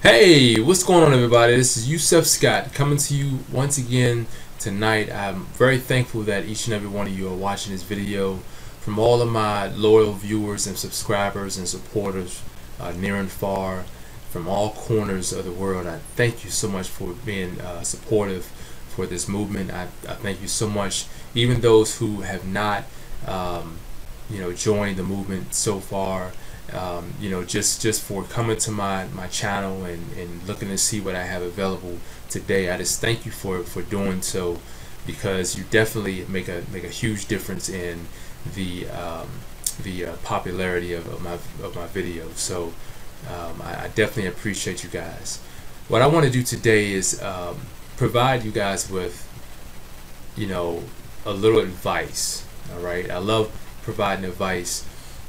Hey, what's going on, everybody? This is Yusef Scott coming to you once again tonight. I'm very thankful that each and every one of you are watching this video. From all of my loyal viewers and subscribers and supporters, uh, near and far, from all corners of the world, I thank you so much for being uh, supportive for this movement. I, I, thank you so much, even those who have not, um, you know, joined the movement so far um, you know, just just for coming to my my channel and, and looking to see what I have available today. I just thank you for for doing so because you definitely make a make a huge difference in the um, the uh, popularity of, of, my of my videos. So um, I, I, definitely appreciate you guys. What I want to do today is um, provide you guys with you know a little advice. All right, I love providing advice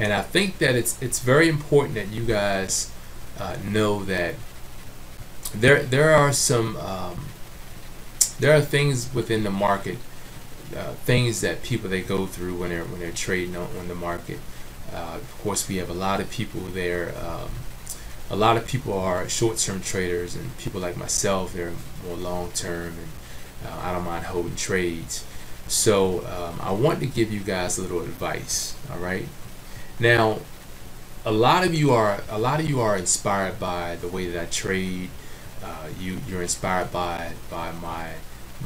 and I think that it's it's very important that you guys uh, know that there there are some um, there are things within the market, uh, things that people they go through when they're when they're trading on, on the market. Uh, of course, we have a lot of people there. Um, a lot of people are short-term traders, and people like myself, they're more long-term, and uh, I don't mind holding trades. So um, I want to give you guys a little advice. All right. Now, a lot of you are a lot of you are inspired by the way that I trade. Uh, you you're inspired by by my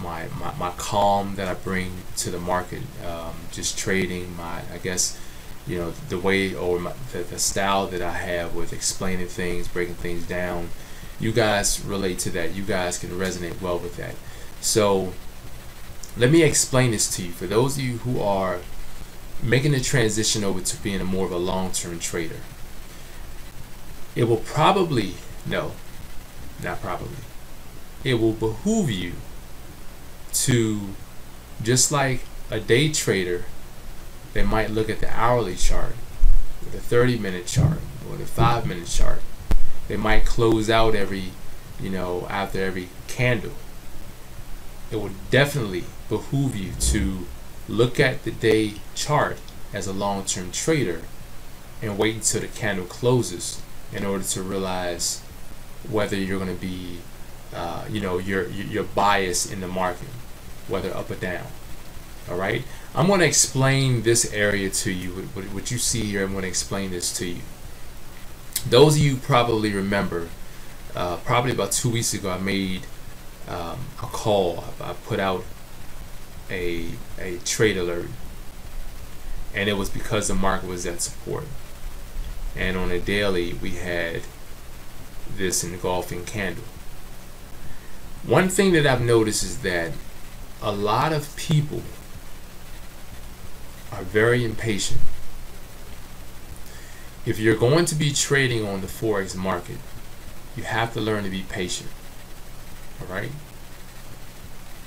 my, my my calm that I bring to the market. Um, just trading my I guess you know the way or my, the, the style that I have with explaining things, breaking things down. You guys relate to that. You guys can resonate well with that. So let me explain this to you. For those of you who are making the transition over to being a more of a long-term trader. It will probably, no, not probably, it will behoove you to, just like a day trader, they might look at the hourly chart, or the 30 minute chart, or the 5 minute chart. They might close out every, you know, after every candle. It will definitely behoove you to look at the day chart as a long-term trader and wait until the candle closes in order to realize whether you're going to be uh, you know your your bias in the market whether up or down. All right? I'm going to explain this area to you what, you see here I'm going to explain this to you. Those of you probably remember uh, probably about two weeks ago I made um, a call. I put out a, a trade alert. And it was because the market was at support and on a daily we had this engulfing candle. One thing that I've noticed is that a lot of people are very impatient. If you're going to be trading on the forex market you have to learn to be patient. All right?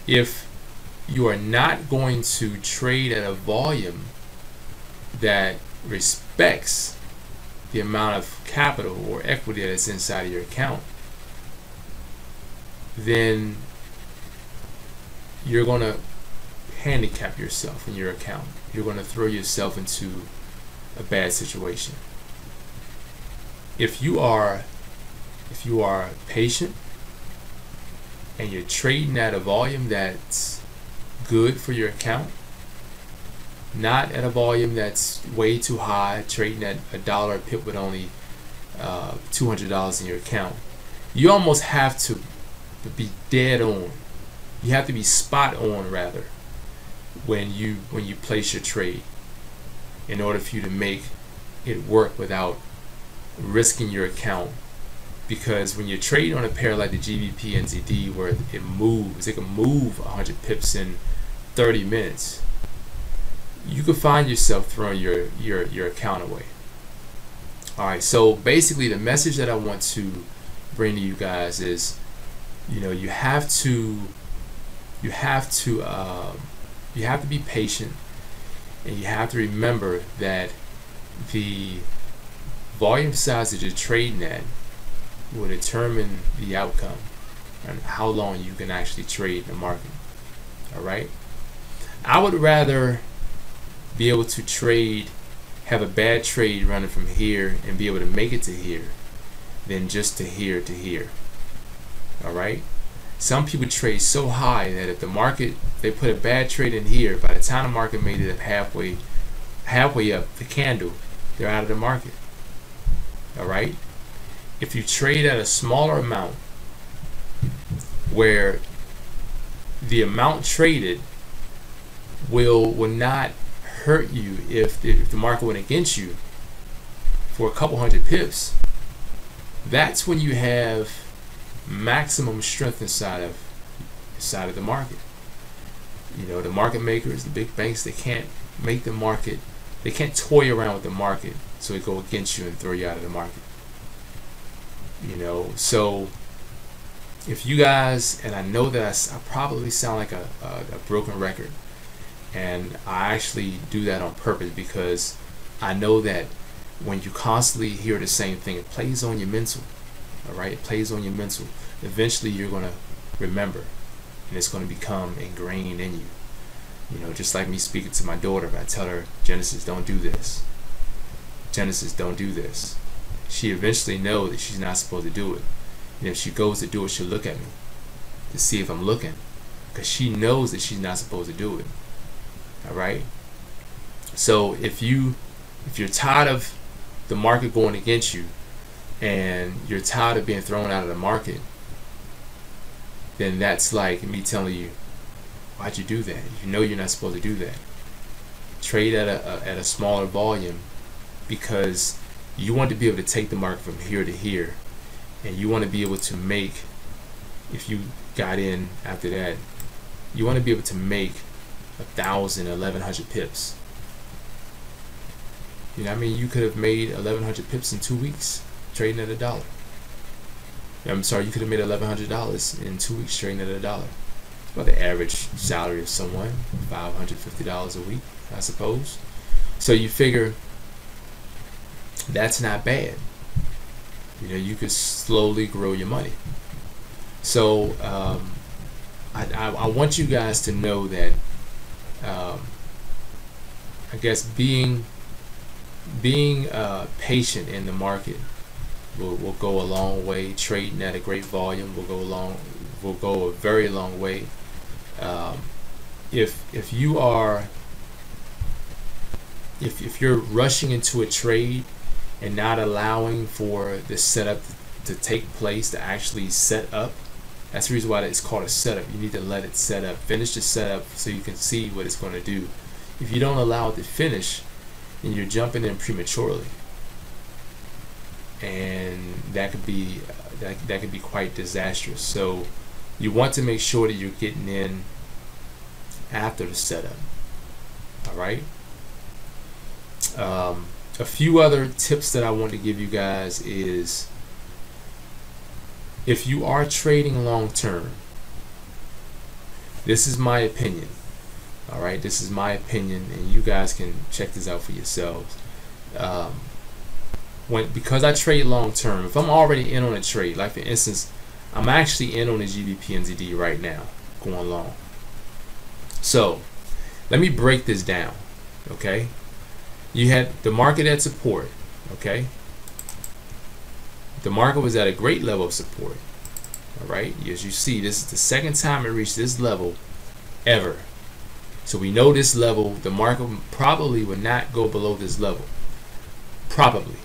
If you are not going to trade at a volume that respects the amount of capital or equity that's inside of your account, then you're going to handicap yourself in your account. You're going to throw yourself into a bad situation. If you are if you are patient and you're trading at a volume that's good for your account. Not at a volume that's way too high, trading at a dollar pip with only uh, $200 in your account. You almost have to be dead on. You have to be spot on rather when you when you place your trade in order for you to make it work without risking your account because when you're trading on a pair like the GBP NZD where it moves, it can move 100 pips in 30 minutes, you could find yourself throwing your, your, your account away. Alright, so basically the message that I want to bring to you guys is, you know, you have to, you have to, uh, you have to be patient and you have to remember that the volume size that you're trading at will determine the outcome and how long you can actually trade the market. All right. I would rather be able to trade, have a bad trade running from here and be able to make it to here than just to here to here. All right. Some people trade so high that if the market they put a bad trade in here, by the time the market made it halfway, halfway up the candle, they're out of the market. All right. If you trade at a smaller amount, where the amount traded will will not hurt you if the, if the market went against you for a couple hundred pips. That's when you have maximum strength inside of inside of the market. You know, the market makers, the big banks, they can't make the market, they can't toy around with the market so it go against you and throw you out of the market. You know, so if you guys, and I know that I, I probably sound like a, a, a broken record, and I actually do that on purpose because I know that when you constantly hear the same thing, it plays on your mental. All right, it plays on your mental. Eventually, you're gonna remember, and it's gonna become ingrained in you. You know, just like me speaking to my daughter, I tell her, Genesis, don't do this. Genesis, don't do this. She eventually knows that she's not supposed to do it. And if she goes to do it, she'll look at me to see if I'm looking, because she knows that she's not supposed to do it. All right. So if you if you're tired of the market going against you, and you're tired of being thrown out of the market, then that's like me telling you, why'd you do that? You know you're not supposed to do that. Trade at a, a at a smaller volume because you want to be able to take the market from here to here, and you want to be able to make. If you got in after that, you want to be able to make a thousand, eleven hundred pips. You know, I mean, you could have made eleven hundred pips in two weeks trading at a dollar. I'm sorry, you could have made eleven hundred dollars in two weeks trading at a dollar. About the average salary of someone, five hundred fifty dollars a week, I suppose. So you figure that's not bad. You know, you could slowly grow your money. So um, I, I, I want you guys to know that um, I guess being being uh, patient in the market will, will go a long way. Trading at a great volume will go long will go a very long way. Um, if if you are if if you're rushing into a trade and not allowing for the setup to take place to actually set up that's the reason why it's called a setup. You need to let it set up. Finish the setup so you can see what it's going to do. If you don't allow it to finish, then you're jumping in prematurely. And that could be that, that could be quite disastrous. So you want to make sure that you're getting in after the setup. All right. Um, a few other tips that I want to give you guys is if you are trading long term, this is my opinion. All right, this is my opinion, and you guys can check this out for yourselves. Um, when because I trade long term, if I'm already in on a trade, like for instance, I'm actually in on a GBP NZD right now, going long. So let me break this down. Okay, you had the market at support. Okay, the market was at a great level of support. All right, as you see, this is the second time it reached this level ever. So we know this level, the market probably would not go below this level. Probably.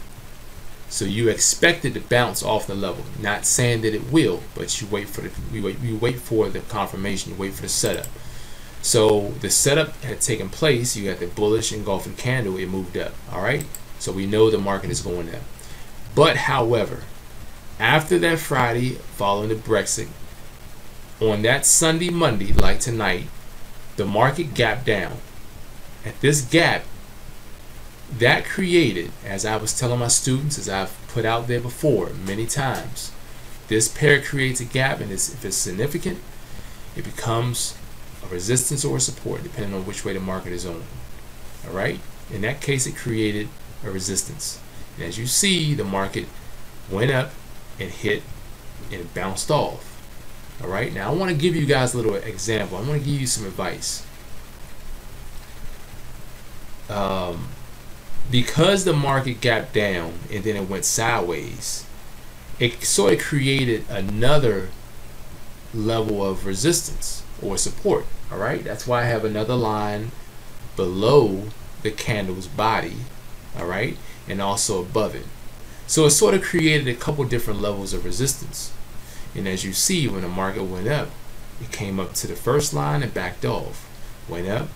So you expect it to bounce off the level. Not saying that it will, but you wait for the you wait, you wait for the confirmation, you wait for the setup. So the setup had taken place, you got the bullish engulfing candle, it moved up. Alright? So we know the market is going up. But however, after that Friday, following the Brexit, on that Sunday, Monday, like tonight, the market gap down. At this gap, that created, as I was telling my students, as I've put out there before many times, this pair creates a gap, and it's, if it's significant, it becomes a resistance or a support, depending on which way the market is on. All right. In that case, it created a resistance. And as you see, the market went up and hit and bounced off. All right. Now I want to give you guys a little example. I want to give you some advice. Um, because the market gapped down and then it went sideways, it sort of created another level of resistance or support. All right, that's why I have another line below the candle's body. All right, and also above it. So it sort of created a couple different levels of resistance. And as you see, when the market went up, it came up to the first line and backed off. Went up,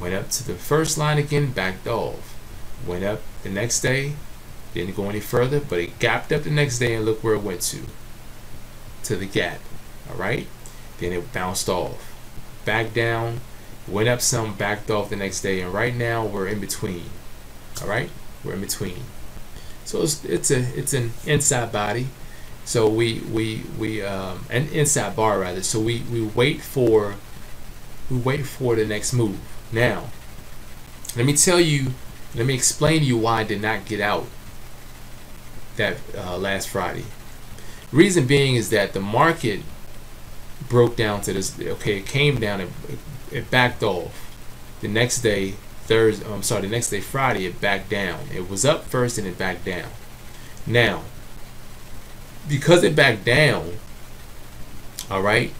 went up to the first line again, backed off. Went up the next day, didn't go any further, but it gapped up the next day and look where it went to. To the gap. Alright? Then it bounced off. Back down, went up some, backed off the next day, and right now we're in between. Alright? We're in between. So it's, it's a it's an inside body. So we we we um, an inside bar rather. So we we wait for we wait for the next move. Now, let me tell you, let me explain to you why I did not get out that uh, last Friday. Reason being is that the market broke down to this. Okay, it came down and it backed off. The next day, Thursday, um, I'm sorry, the next day, Friday, it backed down. It was up first and it backed down. Now, because it backed down, all right,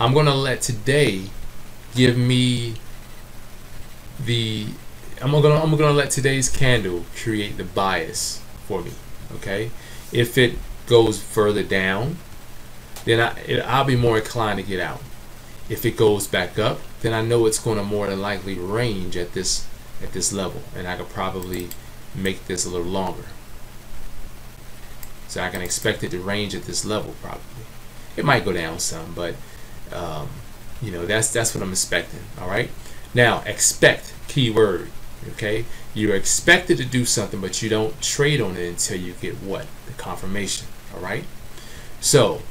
I'm gonna let today give me the I'm gonna I'm gonna let today's candle create the bias for me. Okay, if it goes further down, then I it, I'll be more inclined to get out. If it goes back up, then I know it's going to more than likely range at this at this level, and I could probably make this a little longer. So I can expect it to range at this level probably. It might go down some, but um, you know that's that's what I'm expecting. All right. Now expect keyword. Okay, you're expected to do something, but you don't trade on it until you get what the confirmation. All right. So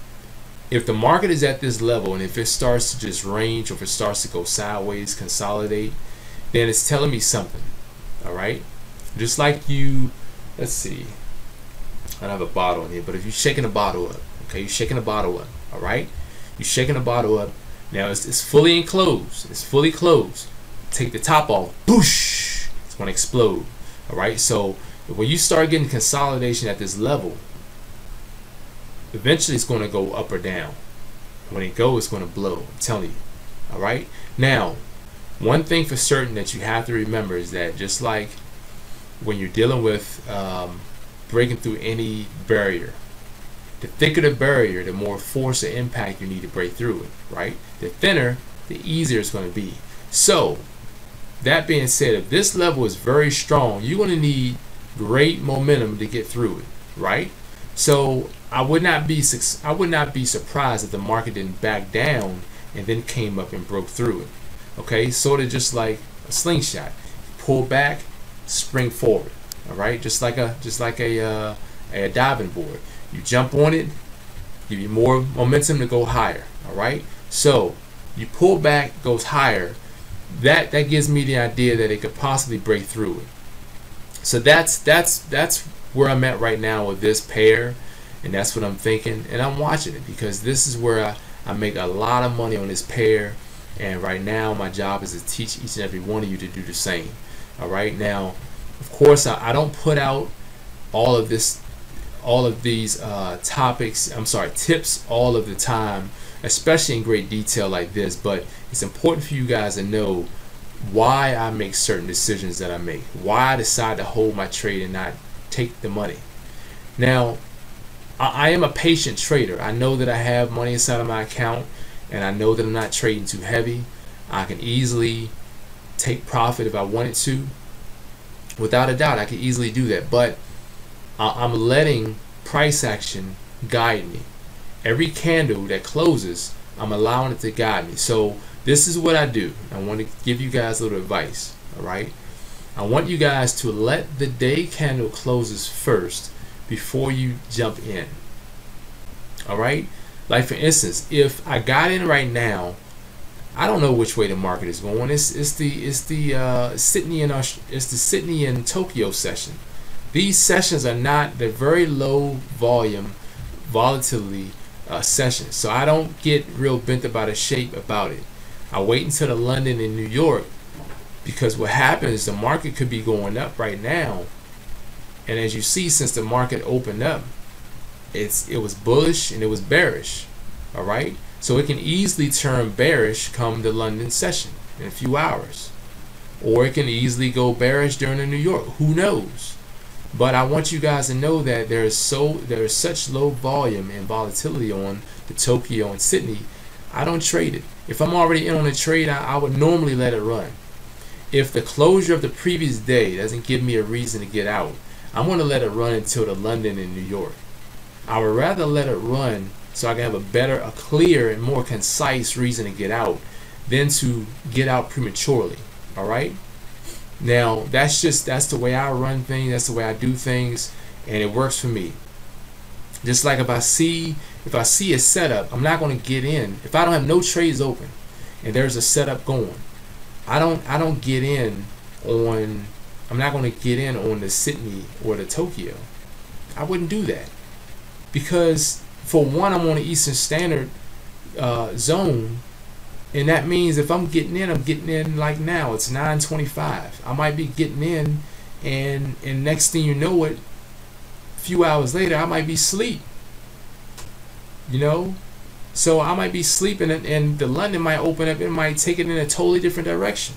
if the market is at this level and if it starts to just range or if it starts to go sideways, consolidate, then it's telling me something. All right. Just like you, let's see. I don't have a bottle in here, but if you're shaking a bottle up, okay, you're shaking a bottle up, all right? You're shaking a bottle up. Now it's, it's fully enclosed. It's fully closed. Take the top off. Boosh! It's going to explode. All right. So when you start getting consolidation at this level, eventually it's going to go up or down. When it goes, it's going to blow. I'm telling you. All right. Now, one thing for certain that you have to remember is that just like when you're dealing with um, breaking through any barrier, the thicker the barrier, the more force or impact you need to break through it. Right. The thinner, the easier it's going to be. So, that being said, if this level is very strong, you're going to need great momentum to get through it. Right. So I would not be I would not be surprised if the market didn't back down and then came up and broke through it. Okay, sort of just like a slingshot. Pull back, spring forward. All right, just like a just like a uh, a diving board. You jump on it, give you more momentum to go higher. All right, so you pull back, goes higher. That that gives me the idea that it could possibly break through it. So that's that's that's where I'm at right now with this pair and that's what I'm thinking. And I'm watching it because this is where I, I make a lot of money on this pair. And right now my job is to teach each and every one of you to do the same. All right? Now of course I, I don't put out all of this all of these uh, topics I'm sorry tips all of the time especially in great detail like this. But it's important for you guys to know why I make certain decisions that I make why I decide to hold my trade and not take the money. Now I, am a patient trader. I know that I have money inside of my account and I know that I'm not trading too heavy. I can easily take profit if I wanted to. Without a doubt, I can easily do that. But I'm letting price action guide me. Every candle that closes, I'm allowing it to guide me. So this is what I do. I want to give you guys a little advice. All right. I want you guys to let the day candle closes first before you jump in. All right? Like for instance, if I got in right now, I don't know which way the market is going. It's it's the it's the uh, Sydney and it's the Sydney and Tokyo session. These sessions are not the very low volume volatility uh, sessions, so I don't get real bent about a shape about it. I wait until the London and New York because what happens the market could be going up right now and as you see, since the market opened up, it's it was bullish and it was bearish. All right, so it can easily turn bearish come the London session in a few hours, or it can easily go bearish during the New York. Who knows? But I want you guys to know that there is so there is such low volume and volatility on the Tokyo and Sydney. I don't trade it. If I'm already in on a trade, I, I would normally let it run. If the closure of the previous day doesn't give me a reason to get out, I'm going to let it run until the London and New York. I would rather let it run so I can have a better, a clear, and more concise reason to get out than to get out prematurely. All right. Now that's just that's the way I run things. That's the way I do things, and it works for me. Just like if I see if I see a setup, I'm not going to get in. If I don't have no trades open, and there's a setup going, I don't I don't get in on. I'm not going to get in on the Sydney or the Tokyo. I wouldn't do that because for one, I'm on the Eastern Standard uh, Zone and that means if I'm getting in, I'm getting in like now. It's 9:25. I might be getting in, and and next thing you know it, a few hours later, I might be asleep. You know, so I might be sleeping, and, and the London might open up. It might take it in a totally different direction.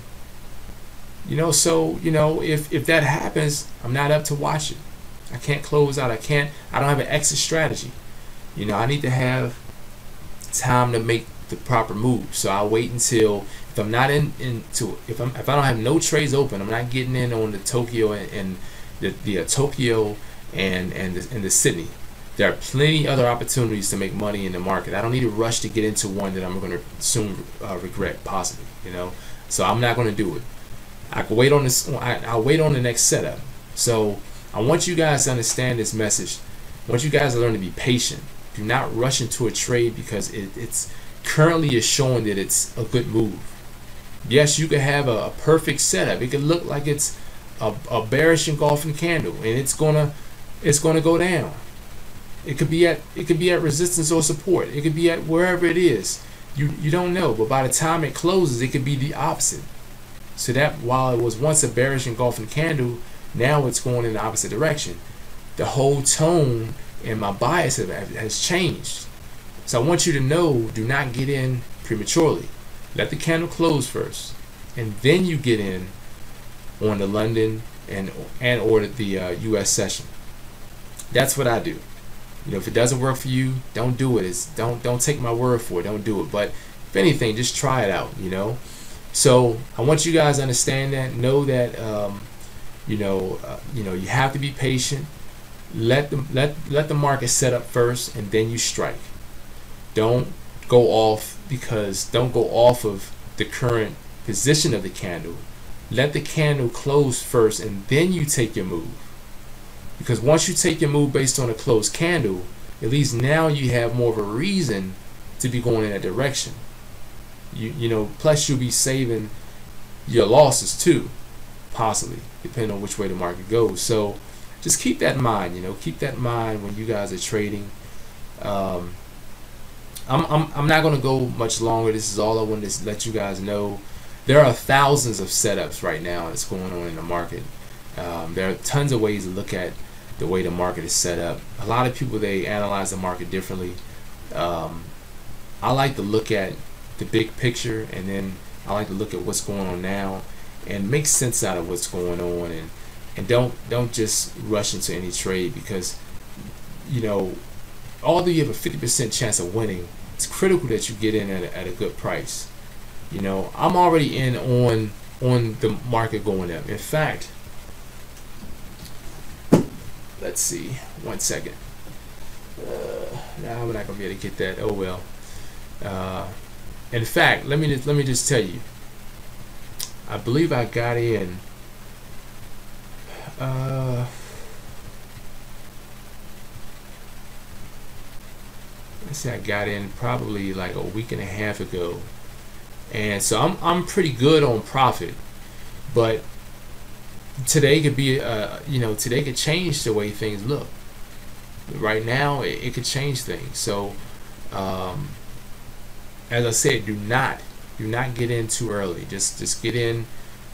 You know, so you know if if that happens, I'm not up to watch it. I can't close out. I can't. I don't have an exit strategy. You know, I need to have time to make the proper move. So I'll wait until if I'm not in into if I'm if I don't have no trades open, I'm not getting in on the Tokyo and, and the the uh, Tokyo and and the, and the Sydney. There are plenty other opportunities to make money in the market. I don't need to rush to get into one that I'm going to soon uh, regret, possibly. You know, so I'm not going to do it. I can wait on this. I, I'll wait on the next setup. So I want you guys to understand this message. I want you guys to learn to be patient. Do not rush into a trade because it, it's currently is showing that it's a good move. Yes, you could have a, a perfect setup. It could look like it's a, a bearish engulfing candle, and it's gonna it's gonna go down. It could be at it could be at resistance or support. It could be at wherever it is. You you don't know, but by the time it closes, it could be the opposite. So that while it was once a bearish engulfing candle, now it's going in the opposite direction. The whole tone and my bias has changed. So I want you to know, do not get in prematurely. Let the candle close first, and then you get in on the London and and or the uh, U.S. session. That's what I do. You know, if it doesn't work for you, don't do it. It's don't don't take my word for it. Don't do it. But if anything, just try it out. You know. So I want you guys to understand that. Know that. Um, you know. Uh, you know. You have to be patient. Let the let let the market set up first, and then you strike. Don't go off because don't go off of the current position of the candle. Let the candle close first and then you take your move. Because once you take your move based on a closed candle, at least now you have more of a reason to be going in that direction. You you know, plus you'll be saving your losses too, possibly, depending on which way the market goes. So just keep that in mind, you know, keep that in mind when you guys are trading. Um, I'm, I'm, I'm not going to go much longer. This is all I wanted to let you guys know. There are thousands of setups right now that's going on in the market. Um, there are tons of ways to look at the way the market is set up. A lot of people, they analyze the market differently. Um, I like to look at the big picture and then I like to look at what's going on now and make sense out of what's going on and and don't don't just rush into any trade because you know although you have a 50% chance of winning, it's critical that you get in at a, at a good price. You know, I'm already in on on the market going up. In fact, let's see, one second. Uh, now I'm not gonna be able to get that. Oh well. Uh, in fact, let me just let me just tell you. I believe I got in. Uh, I say I got in probably like a week and a half ago, and so I'm I'm pretty good on profit, but today could be uh you know today could change the way things look. Right now it, it could change things. So um, as I said, do not do not get in too early. Just just get in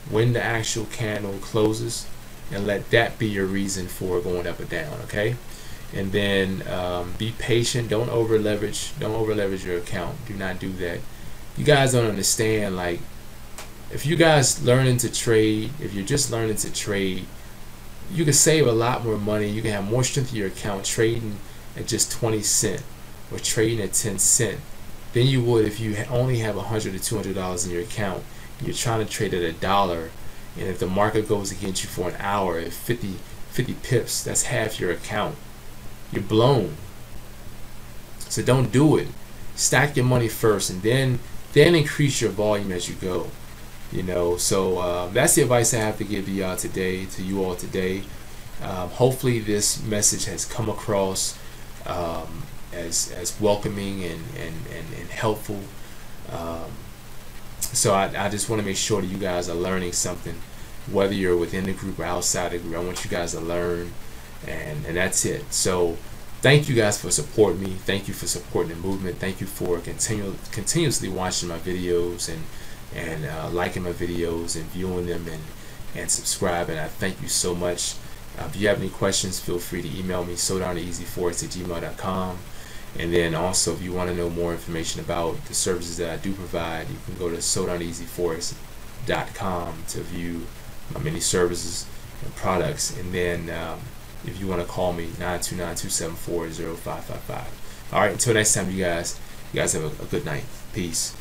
when the actual candle closes, and let that be your reason for going up or down. Okay. and then um, be patient. Don't over leverage. Don't over leverage your account. Do not do that. You guys don't understand. Like, if you guys learning to trade, if you're just learning to trade, you can save a lot more money. You can have more strength in your account trading at just 20 cent or trading at 10 cent than you would if you only have 100 to 200 dollars in your account. You're trying to trade at a dollar, and if the market goes against you for an hour at 50 50 pips, that's half your account you're blown. So don't do it. Stack your money first, and then then increase your volume as you go. You know, so uh, that's the advice I have to give y'all today, to you all today. Um, hopefully, this message has come across um, as as welcoming and and and, and helpful. Um, so I, I just want to make sure that you guys are learning something, whether you're within the group or outside the group. I want you guys to learn and and that's it. So thank you guys for supporting me. Thank you for supporting the movement. Thank you for continue, continuously watching my videos and and uh, liking my videos and viewing them and and subscribing. I thank you so much. Uh, if you have any questions feel free to email me so sodarneasyforex at gmail.com and then also if you want to know more information about the services that I do provide you can go to sodarneasyforex.com to view my many services and products. And then um, if you want to call me 929-274-0555 all right until next time you guys. You guys have a, a good night. Peace